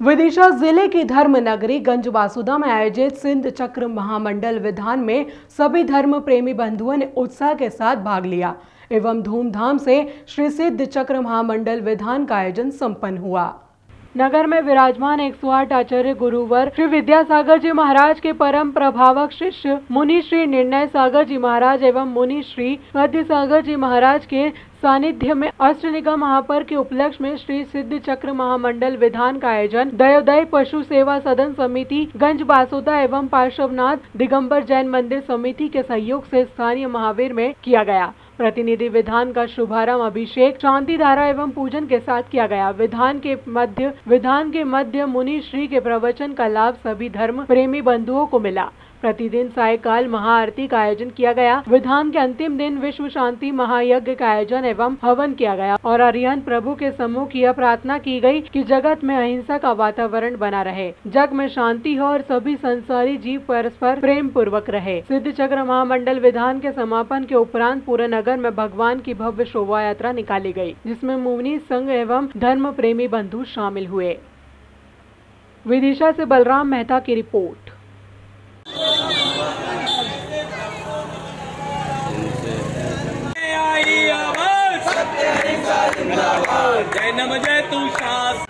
विदिशा ज़िले की धर्म नगरी गंज वासुदा में आयोजित सिंध चक्र महामंडल विधान में सभी धर्म प्रेमी बंधुओं ने उत्साह के साथ भाग लिया, एवं धूमधाम से श्री सिद्ध चक्र महामंडल विधान का आयोजन संपन्न हुआ। नगर में विराजमान एक सौ आठ आचार्य गुरुवर श्री विद्यासागर जी महाराज के परम प्रभावक शिष्य मुनि श्री निर्णय सागर जी महाराज एवं मुनि श्री मध्य सागर जी महाराज के सानिध्य में अष्ट निगम महापर के उपलक्ष्य में श्री सिद्ध चक्र महामंडल विधान का आयोजन, दयोदय पशु सेवा सदन समिति, गंज बासोदा एवं पार्श्वनाथ दिगंबर जैन मंदिर समिति के सहयोग से स्थानीय महावीर में किया गया। प्रतिनिधि विधान का शुभारंभ, अभिषेक, शांति धारा एवं पूजन के साथ किया गया। विधान के मध्य, विधान के मध्य मुनि श्री के प्रवचन का लाभ सभी धर्म प्रेमी बंधुओं को मिला। प्रतिदिन सायकाल महाआरती का आयोजन किया गया। विधान के अंतिम दिन विश्व शांति महायज्ञ का आयोजन एवं हवन किया गया और अरिहंत प्रभु के सम्मुख यह प्रार्थना की गई कि जगत में अहिंसा का वातावरण बना रहे। जग में शांति हो और सभी संसारी जीव परस्पर प्रेम पूर्वक रहे। सिद्ध चक्र महामंडल विधान के समापन के उपरांत पूरे नगर में भगवान की भव्य शोभा यात्रा निकाली गई जिसमें मुवनी संघ एवं धर्म प्रेमी बंधु शामिल हुए। विदिशा से बलराम मेहता की रिपोर्ट। जय नम जय तू शास